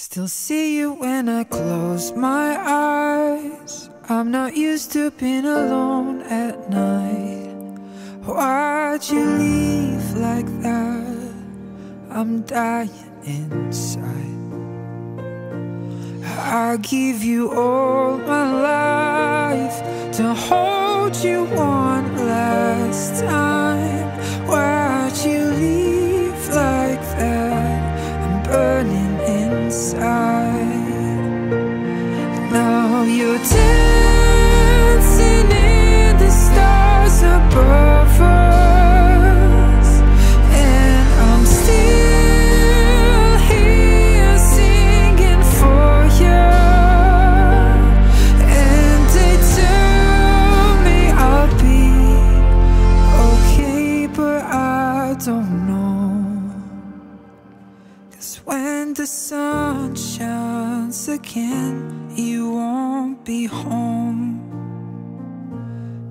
Still see you when I close my eyes. I'm not used to being alone at night. Why'd you leave like that? I'm dying inside. I give you all my life to hold you one last time. When the stars above us. And I'm still here singing for you and it turns me up deep o' keeper out of none this when the sun shines again, you won't be home.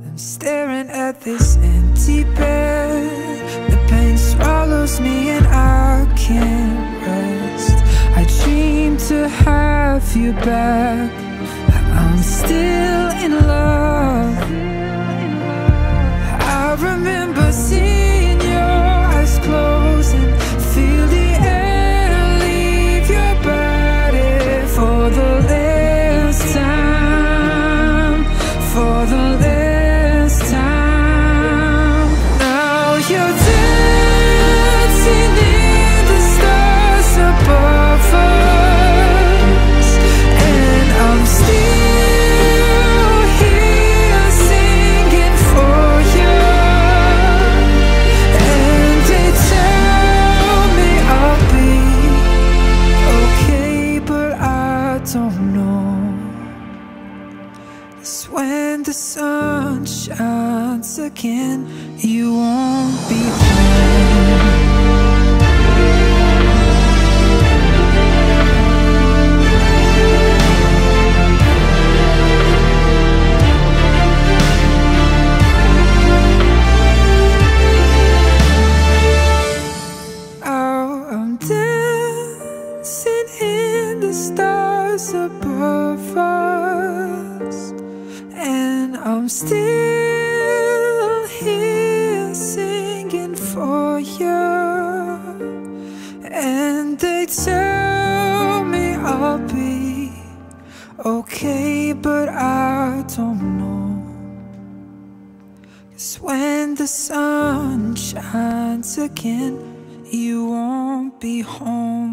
I'm staring at this empty bed. The pain swallows me and I can't rest. I dream to have you back. But I'm still in love. 'Cause when the sun shines again, you won't be home. Oh, above us, I'm still here singing for you. And they tell me I'll be okay, but I don't know. Cause when the sun shines again, you won't be home.